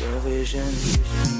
your vision.